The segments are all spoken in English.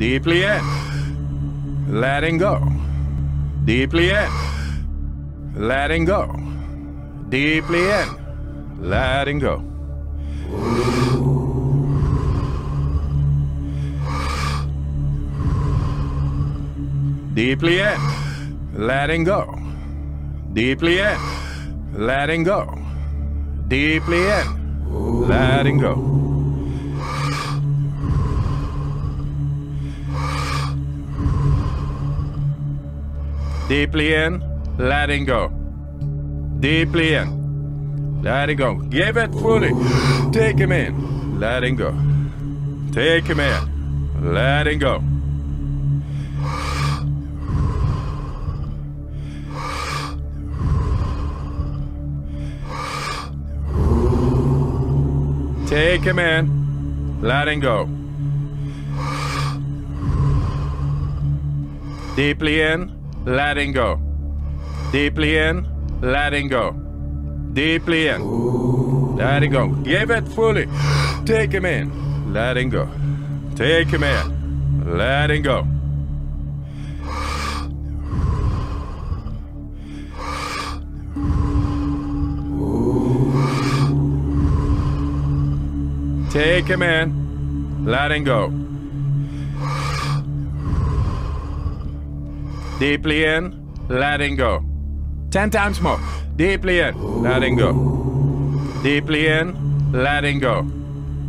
Deeply in. Letting go. Deeply in. Letting go. Deeply in. Letting go. Deeply in. Letting go. Deeply in. Letting go. Deeply in. Letting go. Deeply in, letting go. Deeply in, letting go. Give it fully. Take him in, letting go. Take him in, letting go. Take him in, letting go. Deeply in, letting go. Deeply in, letting go. Deeply in, letting go. Give it fully. Take him in, letting go. Take him in, letting go. Take him in, letting go. Deeply in, letting go. Ten times more. Deeply in, letting go. Deeply in, letting go.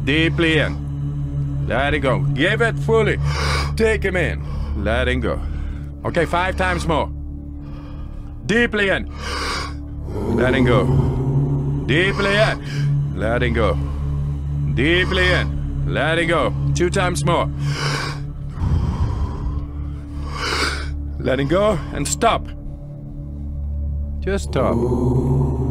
Deeply in, letting go. Give it fully. Take him in, letting go. Okay, five times more. Deeply in, letting go. Deeply in, letting go. Deeply in, letting go. Two times more. Letting go and stop. Just stop. When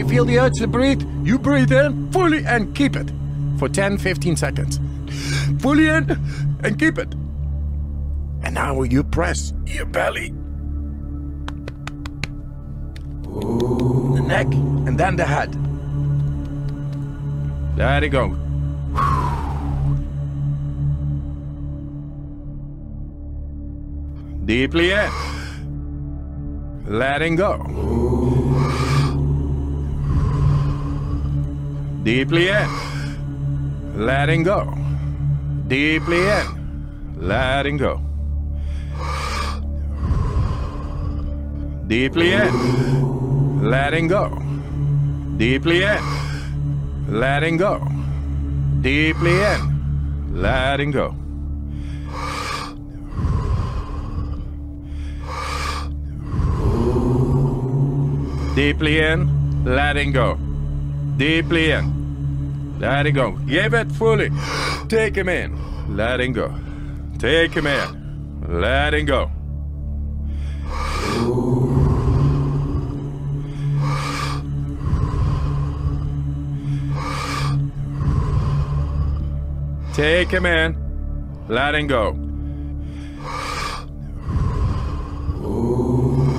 you feel the urge to breathe, you breathe in fully and keep it for 10 15 seconds. Fully in and keep it. And now you press your belly, the neck, and then the head. Let it go. Deeply in. Letting go. Deeply in. Letting go. Deeply in. Letting go. Deeply in. Letting go. Deeply in. Letting go. Deeply in. Letting go. Deeply in. Letting go. Deeply in. Letting go. Give it fully. Take him in. Letting go. Take him in. Letting go. Take him in. Letting go.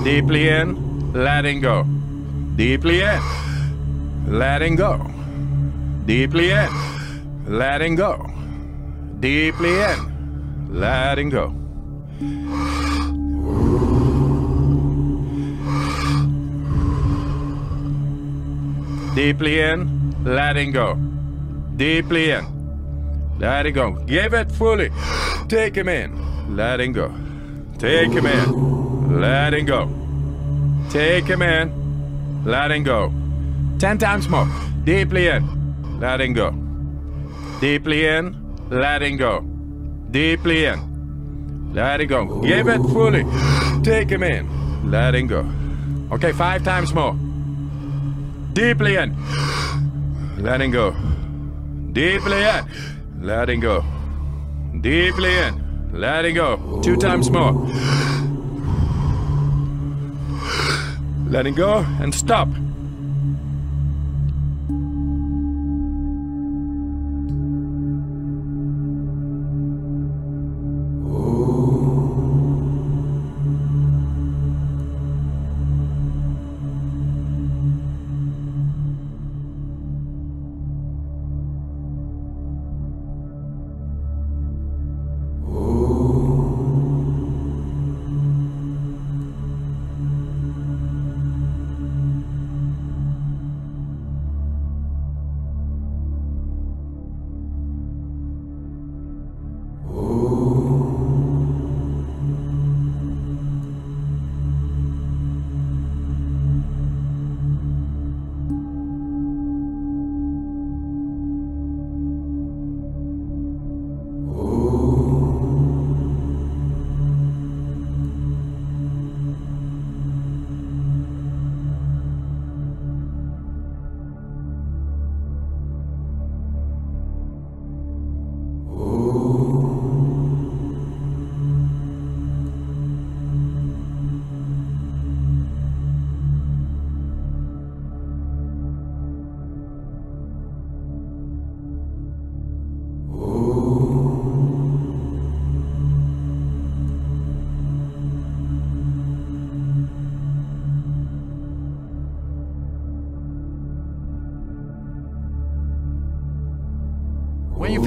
Deeply in. Letting go. Deeply in letting go. Deeply in, letting go. Deeply in, letting go. Deeply in, letting go. Deeply in, letting go. Give it fully. Take him in, letting go. Take him in, letting go. Take him in, letting go. Ten times more. Deeply in. Letting go. Deeply in. Letting go. Deeply in. Letting go. Give it fully. Take him in. Letting go. Okay, five times more. Deeply in. Letting go. Deeply in. Letting go. Deeply in. Letting go. Two times more. Letting go and stop.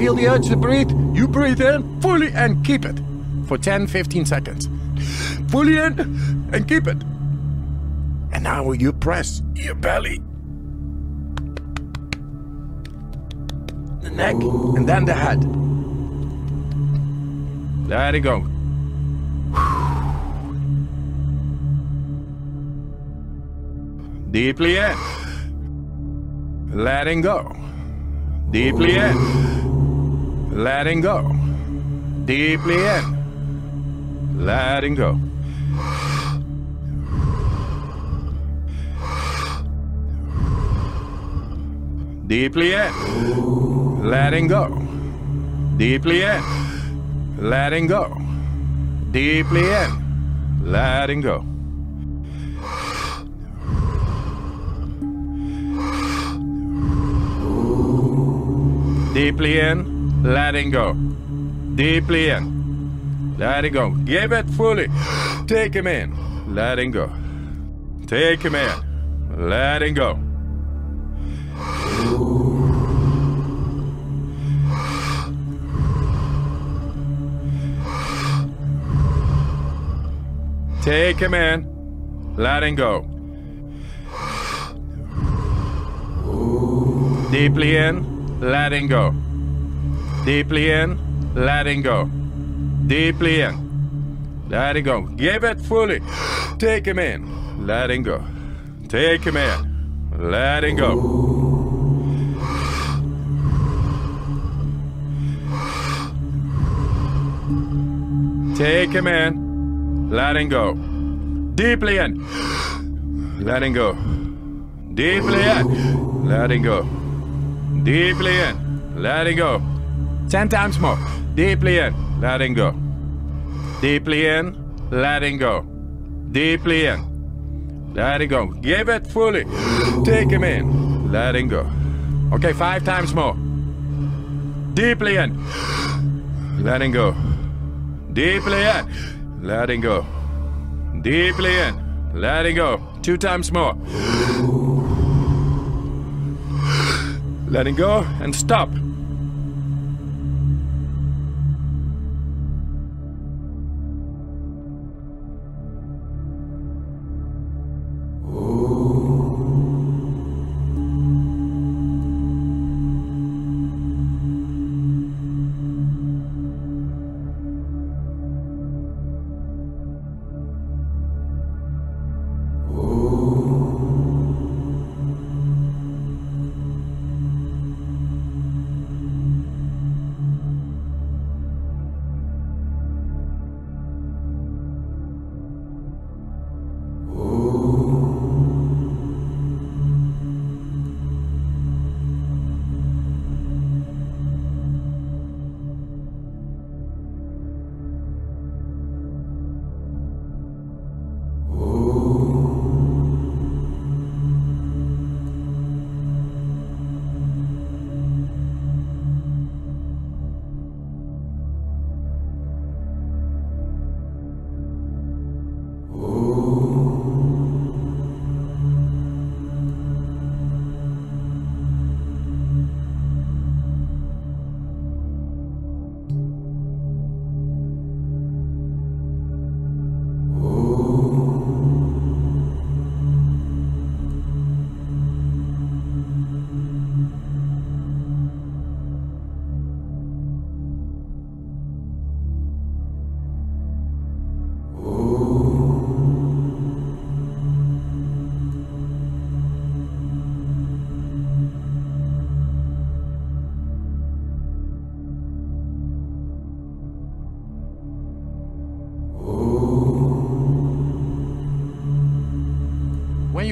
Feel the urge to breathe, you breathe in fully and keep it for 10 15 seconds. Fully in and keep it. And now you press your belly, the neck, and then the head. Let it go. Deeply in. Letting go. Deeply in. Letting go. Deeply in. Letting go. Deeply in. Letting go. Deeply in. Letting go. Deeply in. Letting go. Deeply in, letting go. Deeply in, letting go. Give it fully. Take him in, letting go. Take him in, letting go. Take him in, letting go. Deeply in, letting go. Deeply in, letting go. Deeply in, letting go. Give it fully. Take him in, letting go. Take him in, letting go. Take him in, letting go. Deeply in, letting go. Deeply in, letting go. Deeply in, letting go. Ten times more. Deeply in, letting go. Deeply in, letting go. Deeply in, letting go. Give it fully. Take him in, letting go. Okay, five times more. Deeply in, letting go. Deeply in, letting go. Deeply in, letting go. Two times more. Letting go and stop. When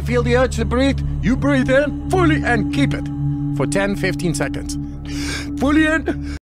you feel the urge to breathe, you breathe in fully and keep it for 10 15 seconds. Fully in,